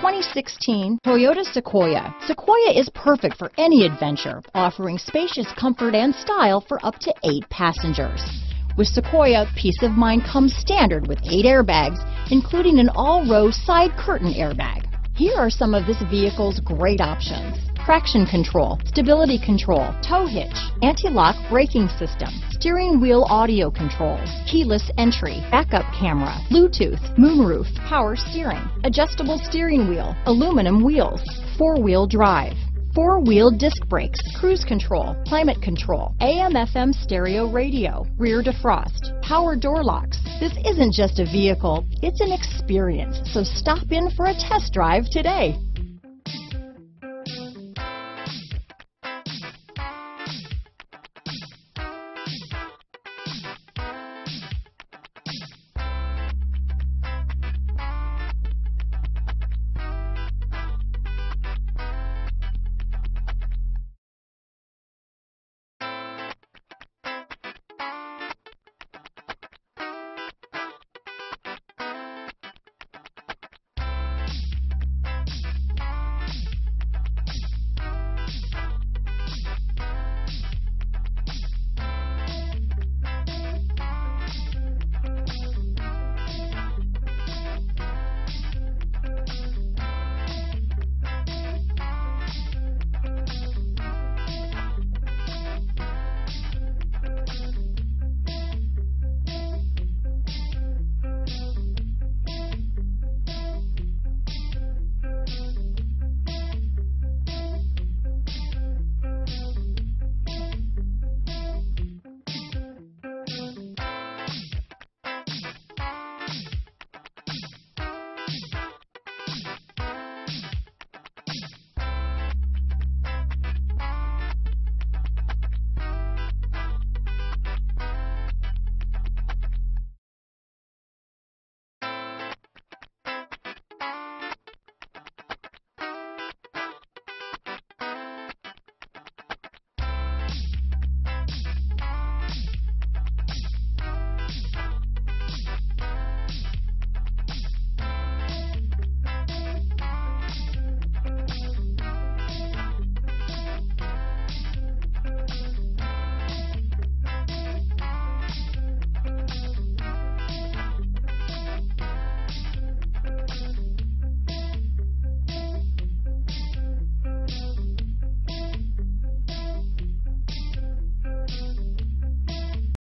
2016 Toyota Sequoia. Sequoia is perfect for any adventure, offering spacious comfort and style for up to eight passengers. With Sequoia, peace of mind comes standard with eight airbags, including an all-row side curtain airbag. Here are some of this vehicle's great options. Traction control, stability control, tow hitch, anti-lock braking system, steering wheel audio controls, keyless entry, backup camera, Bluetooth, moonroof, power steering, adjustable steering wheel, aluminum wheels, four-wheel drive, four-wheel disc brakes, cruise control, climate control, AM FM stereo radio, rear defrost, power door locks. This isn't just a vehicle, it's an experience. So stop in for a test drive today.